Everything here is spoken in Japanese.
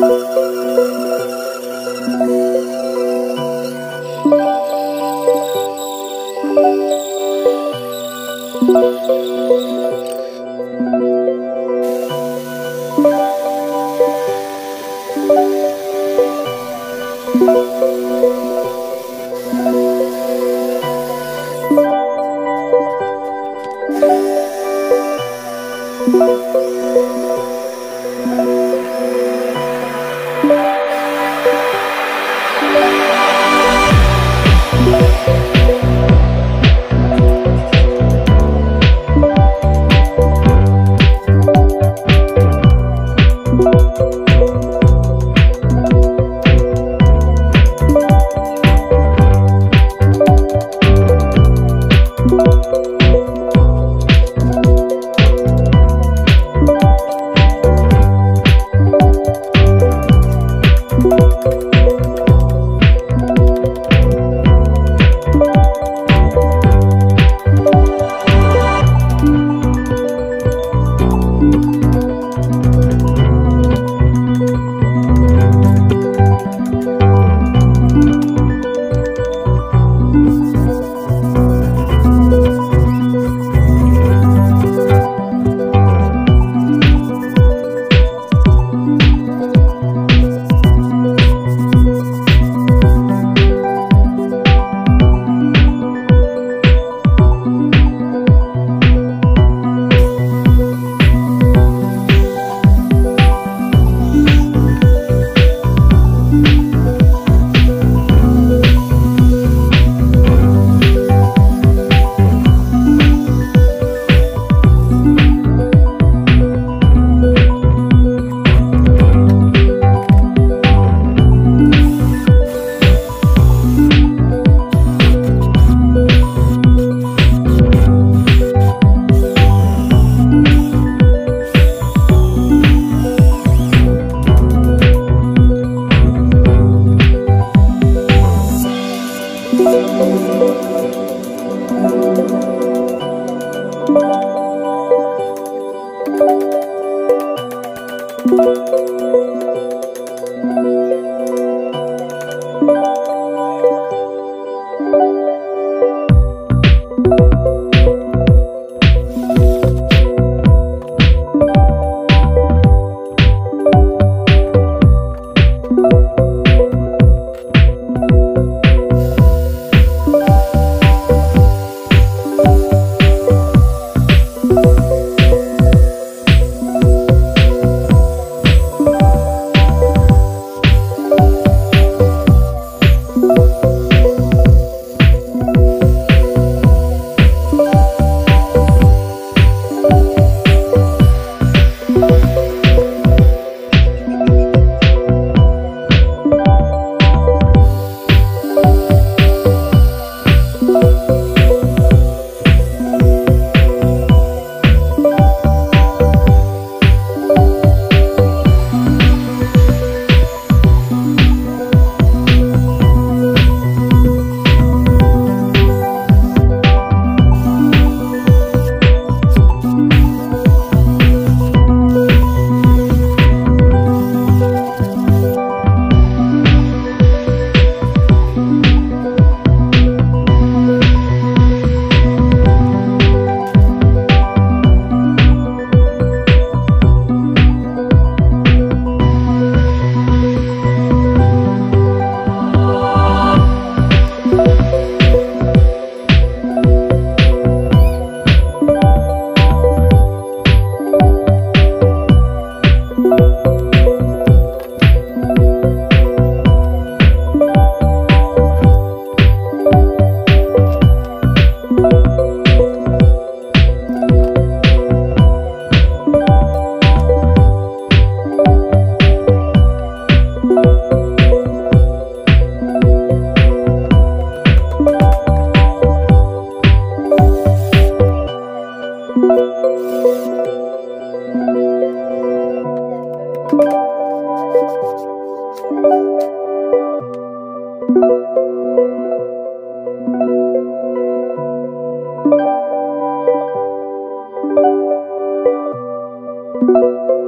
Música you